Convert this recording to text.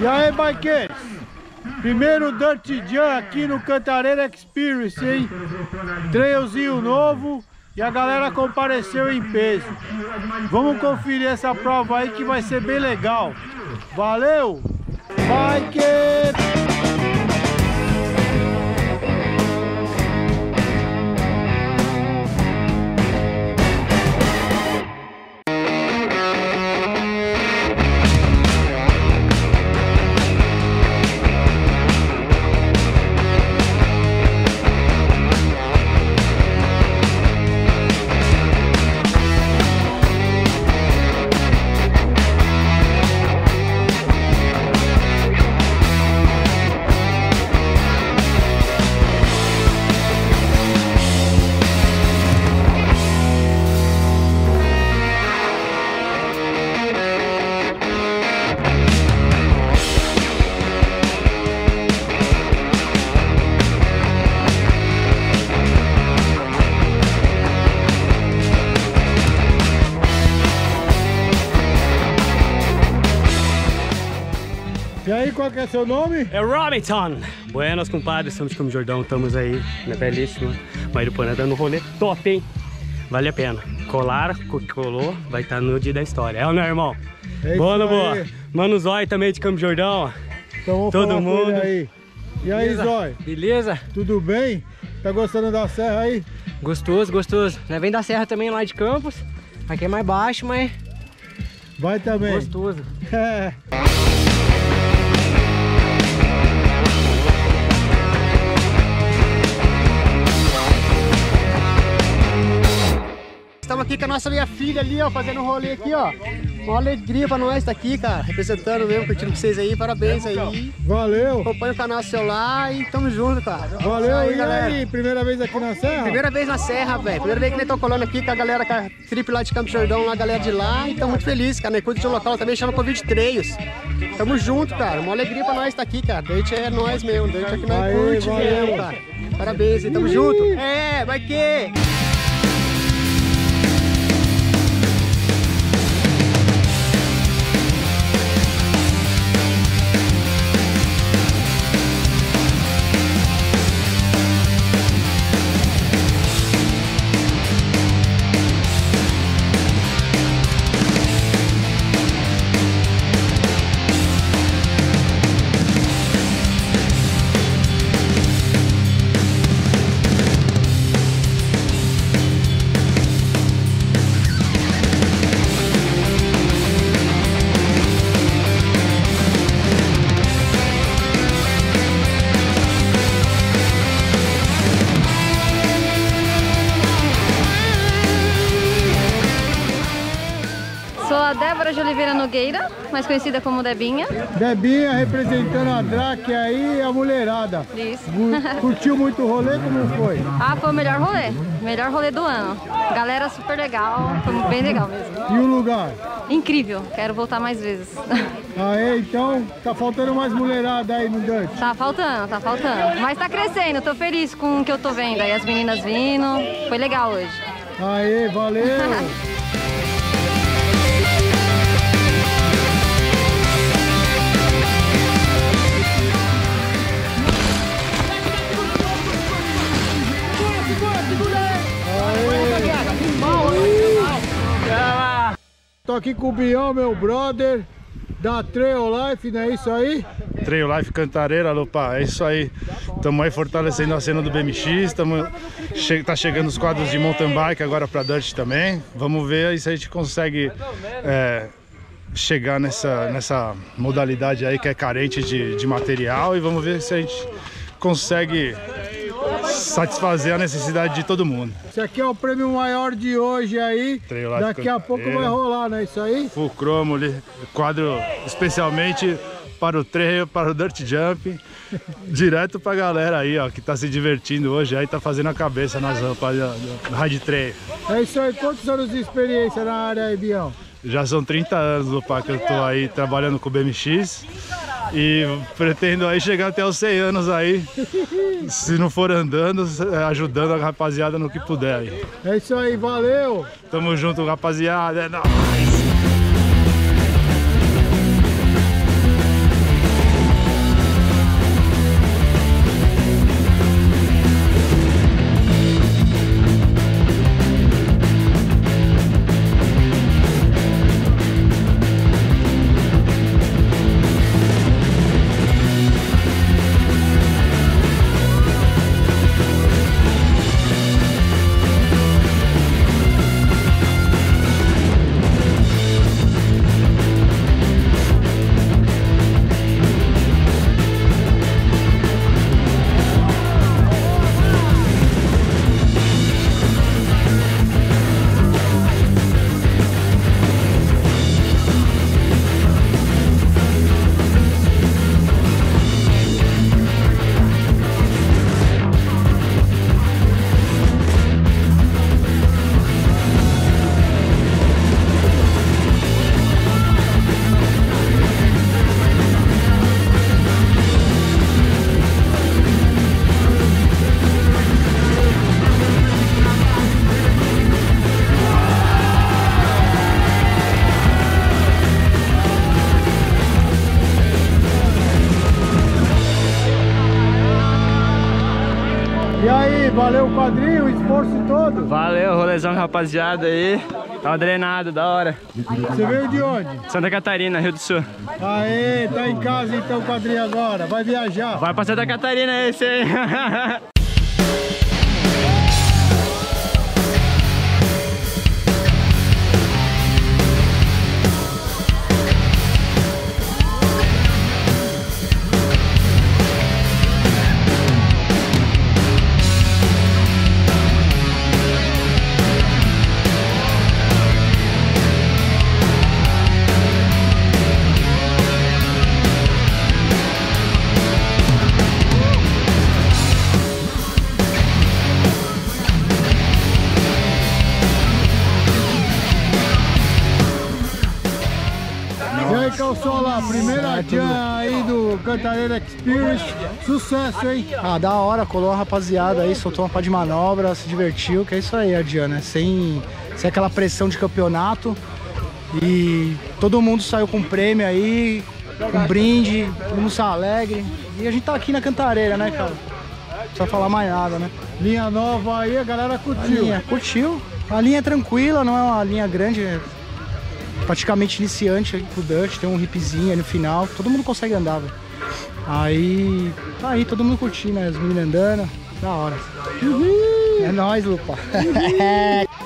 E aí, bikeiros? Primeiro Dirt Jam aqui no Cantareira Experience, hein? Trailzinho novo e a galera compareceu em peso. Vamos conferir essa prova aí que vai ser bem legal. Valeu! Bike! Qual que é seu nome? É Robiton. Buenas, compadres. Estamos como Jordão. Estamos aí na belíssima Mariporã dando um rolê top, hein? Vale a pena. Colar, colou, vai estar no dia da história. É o meu irmão? É boa, isso boa. Mano Zói também de Campo Jordão. Então vamos Todo mundo. aí. E aí, Beleza? Zói? Beleza? Tudo bem? Tá gostando da serra aí? Gostoso, gostoso. Nós vem da serra também lá de Campos. Aqui é mais baixo, mas Vai também. gostoso. É. com a nossa minha filha ali, ó, fazendo um rolê aqui, ó. Uma alegria pra nós estar aqui, cara. Representando mesmo, curtindo com vocês aí. Parabéns aí. Valeu. Acompanha o canal celular e tamo junto, cara. Valeu. Aí, e galera. aí, primeira vez aqui na serra? Primeira vez na Serra, velho. Primeira vez que nós estamos colando aqui com a galera, com a trip lá de Campo Jordão, lá, a galera de lá. E tamo muito feliz, cara. Nós curte de um local também, chama Covid Treios. Tamo junto, cara. Uma alegria pra nós estar aqui, cara. Date é nós mesmo. Date aqui nós Aê, curte valeu. mesmo, cara. Parabéns, e tamo junto. É, vai que... mais conhecida como Debinha. Debinha representando a Drac aí e a mulherada. Isso. Curtiu muito o rolê? Como foi? Ah, foi o melhor rolê. Melhor rolê do ano. Galera super legal, foi bem legal mesmo. E o lugar? Incrível, quero voltar mais vezes. Aê, então tá faltando mais mulherada aí no Dirt. Tá faltando, tá faltando. Mas tá crescendo, tô feliz com o que eu tô vendo aí, as meninas vindo. Foi legal hoje. Aê, valeu! Tô aqui com o Bião, meu brother, da Trail Life, não é isso aí? Trail Life Cantareira, Lupa, é isso aí. Estamos aí fortalecendo a cena do BMX, tamo, che tá chegando os quadros de mountain bike agora para Dirt também. Vamos ver aí se a gente consegue é, chegar nessa, nessa modalidade aí que é carente de, de material e vamos ver se a gente consegue satisfazer a necessidade de todo mundo. Esse aqui é o prêmio maior de hoje aí. Daqui a pouco vai rolar, não é isso aí? Full Chromo, ali, quadro especialmente para o trail, para o Dirt Jump, direto pra galera aí, ó, que tá se divertindo hoje, aí tá fazendo a cabeça nas rampas do, Ride Trail. É isso aí, quantos anos de experiência na área aí, Bião? Já são 30 anos do que eu tô aí trabalhando com o BMX e pretendo aí chegar até os 100 anos aí, se não for andando, ajudando a rapaziada no que puder aí. É isso aí, valeu! Tamo junto, rapaziada, é nóis! Valeu o quadrinho, o esforço todo? Valeu, rolezão rapaziada aí. Tava drenado, da hora. Você veio de onde? Santa Catarina, Rio do Sul. Aê, tá em casa então quadrinho agora, vai viajar. Vai pra Santa Catarina esse aí. jam aí do Cantareira Experience, sucesso, hein? Ah, da hora, colou a rapaziada aí, soltou uma pá de manobra, se divertiu, que é isso aí, a Diana, né? Sem, sem aquela pressão de campeonato. E todo mundo saiu com prêmio aí, com brinde, todo mundo saiu alegre. E a gente tá aqui na Cantareira, né, cara? Não precisa falar mais nada, né? Linha nova aí, a galera A curtiu. linha, curtiu. A linha é tranquila, não é uma linha grande, praticamente iniciante aí pro Dutch, tem um hipzinho aí no final, todo mundo consegue andar, velho. Aí, tá aí, todo mundo curtindo, né? As meninas andando, da hora. É nóis, Lupa.